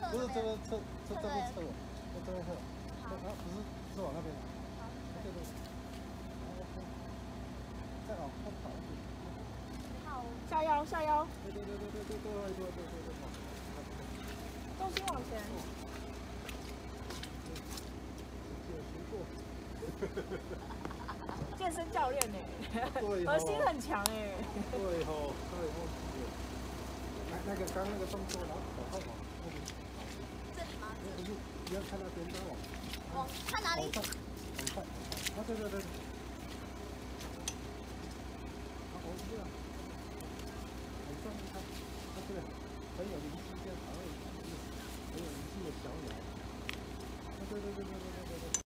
这边。侧侧这边。侧我，在这边侧，好，不是是往那边，好，对对，再往后跑一点，好，下腰下腰，对对对对对对对对对对对，重心往前，健身教练呢，核心很强哎，对吼，对吼，来那个刚那个动作，然后往后跑。不要看那边，再往。哦，看哪里？很快，很快。啊，对对对。啊，我这样。往上看，啊对，很有灵气，这样好像很有灵气的小鸟。啊对对对对对。